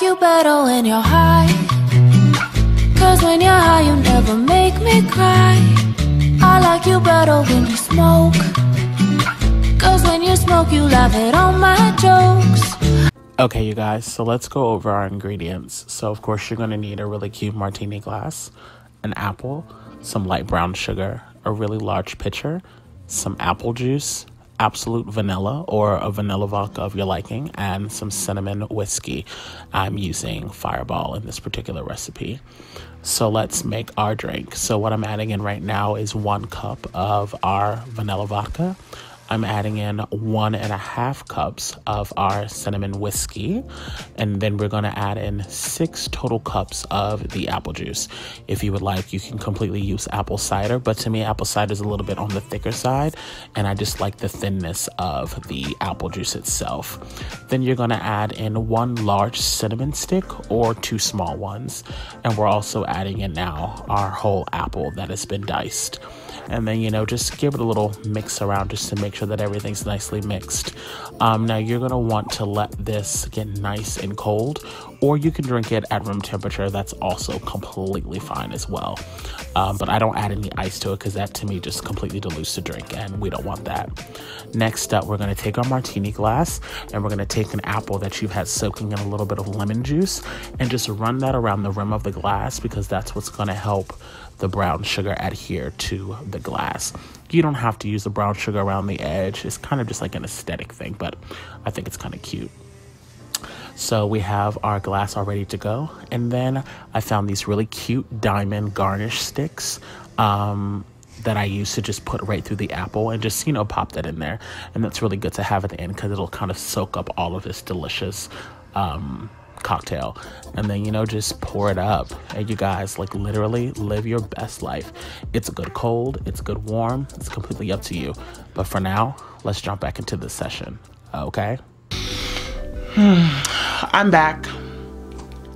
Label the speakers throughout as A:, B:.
A: like you better when you're high. Cause when you're high, you never make me cry. I like you better when you smoke. Cause when you smoke, you laugh at all my jokes.
B: Okay, you guys, so let's go over our ingredients. So, of course, you're to need a really cute martini glass, an apple, some light brown sugar, a really large pitcher, some apple juice, Absolut vanilla or a vanilla vodka of your liking, and some cinnamon whiskey. I'm using Fireball in this particular recipe. So let's make our drink. So, what I'm adding in right now is one cup of our vanilla vodka. I'm adding in one and a half cups of our cinnamon whiskey, and then we're going to add in six total cups of the apple juice. If you would like, you can completely use apple cider, but to me, apple cider is a little bit on the thicker side, and I just like the thinness of the apple juice itself. Then you're going to add in one large cinnamon stick or two small ones, and we're also adding in now our whole apple that has been diced and then you know just give it a little mix around just to make sure that everything's nicely mixed. Um, now you're going to want to let this get nice and cold or you can drink it at room temperature. That's also completely fine as well. Um, but i don't add any ice to it because that to me just completely dilutes the drink and we don't want that. Next up we're going to take our martini glass and we're going to take an apple that you've had soaking in a little bit of lemon juice and just run that around the rim of the glass because that's what's going to help the brown sugar adhere to the glass. You don't have to use the brown sugar around the edge. It's kind of just like an aesthetic thing, but I think it's kind of cute. So we have our glass all ready to go. And then I found these really cute diamond garnish sticks. Um, that I use to just put right through the apple and just, you know, pop that in there. And that's really good to have at the end because it'll kind of soak up all of this delicious um, cocktail. And then you know just pour it up. And you guys like literally live your best life. It's a good cold it's good warm it's completely up to you. But for now let's jump back into the session okay? I'm back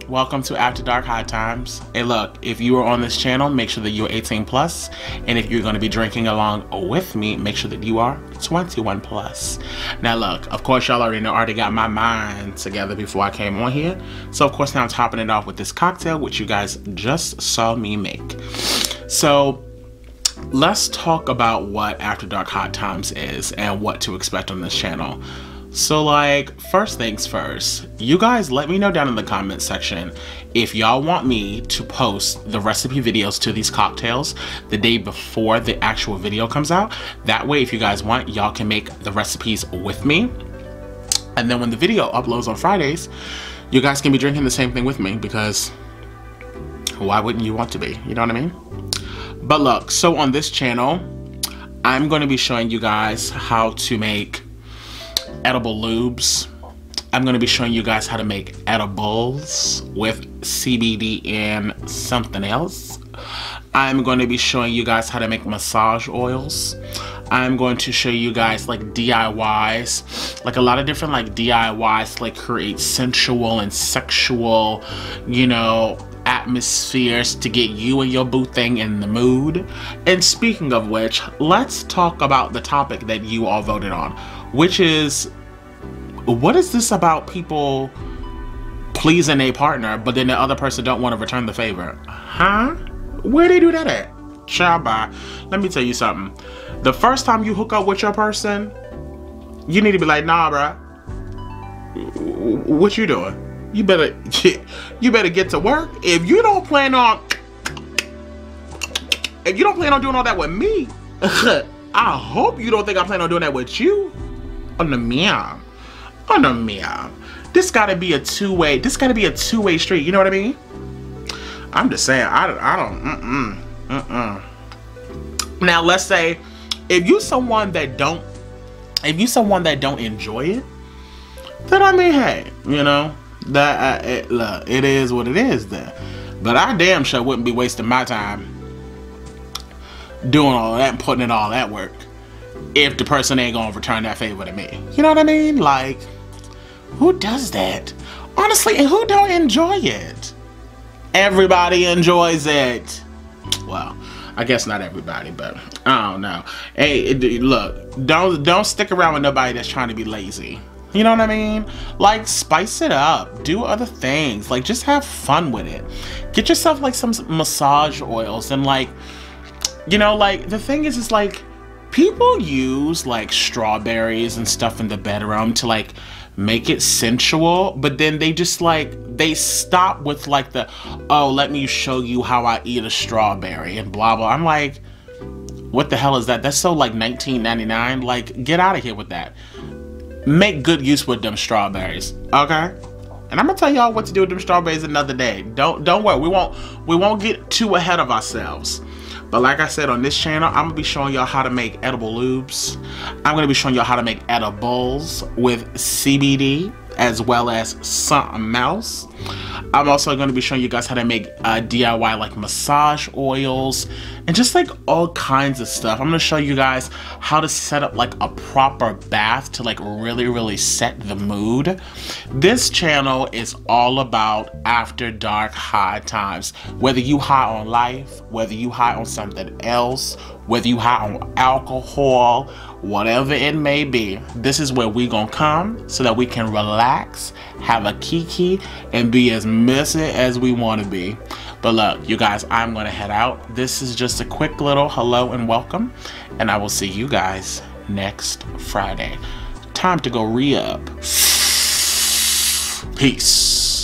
B: Welcome to After Dark High Times. Hey, look, if you are on this channel, make sure that you're 18 plus, and if you're going to be drinking along with me, make sure that you are 21 plus. Now, look, of course, y'all already know, already got my mind together before I came on here. So, of course, now I'm topping it off with this cocktail, which you guys just saw me make. So, let's talk about what After Dark Hot Times is and what to expect on this channel. So, like, first things first, you guys let me know down in the comment section if y'all want me to post the recipe videos to these cocktails the day before the actual video comes out. That way, if you guys want, y'all can make the recipes with me. And then when the video uploads on Fridays, you guys can be drinking the same thing with me because why wouldn't you want to be? You know what I mean? But look, so on this channel, I'm going to be showing you guys how to make edible lubes. I'm going to be showing you guys how to make edibles with CBD and something else. I'm going to be showing you guys how to make massage oils. I'm going to show you guys like DIYs, like a lot of different like DIYs like create sensual and sexual, you know, atmospheres to get you and your boo thing in the mood. And speaking of which, let's talk about the topic that you all voted on, which is what is this about people pleasing a partner, but then the other person don't want to return the favor? Huh? Where they do that at? Bye. Let me tell you something. The first time you hook up with your person, you need to be like, nah, bruh. What you doing? You better, you better get to work. If you don't plan on, if you don't plan on doing all that with me, I hope you don't think I plan on doing that with you. On the meow. On the meow. This gotta be a two-way, this gotta be a two-way street, you know what I mean? I'm just saying, I, I don't, mm-mm, mm-mm. Now, let's say, if you someone that don't, if you someone that don't enjoy it, then I mean, hey, you know, that, uh, it, look, it is what it is then. But I damn sure wouldn't be wasting my time doing all that and putting in all that work if the person ain't gonna return that favor to me. You know what I mean? Like, who does that? Honestly, and who don't enjoy it? Everybody enjoys it. Well, I guess not everybody, but I don't know. Hey, look, don't don't stick around with nobody that's trying to be lazy. You know what I mean? Like, spice it up. Do other things. Like, just have fun with it. Get yourself, like, some massage oils. And, like, you know, like, the thing is, is like, people use, like, strawberries and stuff in the bedroom to, like, make it sensual. But then they just, like, they stop with, like, the, oh, let me show you how I eat a strawberry and blah, blah. I'm like, what the hell is that? That's so, like, 1999. Like, get out of here with that make good use with them strawberries. Okay? And I'm gonna tell y'all what to do with them strawberries another day. Don't don't worry, we won't we won't get too ahead of ourselves. But like I said on this channel, I'm gonna be showing y'all how to make edible lubes. I'm gonna be showing y'all how to make edibles with CBD as well as something else. I'm also going to be showing you guys how to make uh, DIY like massage oils and just like all kinds of stuff. I'm going to show you guys how to set up like a proper bath to like really, really set the mood. This channel is all about after dark high times. Whether you high on life, whether you high on something else, whether you high on alcohol, whatever it may be, this is where we gonna come so that we can relax, have a kiki, and be as messy as we wanna be. But look, you guys, I'm gonna head out. This is just a quick little hello and welcome, and I will see you guys next Friday. Time to go re-up. Peace.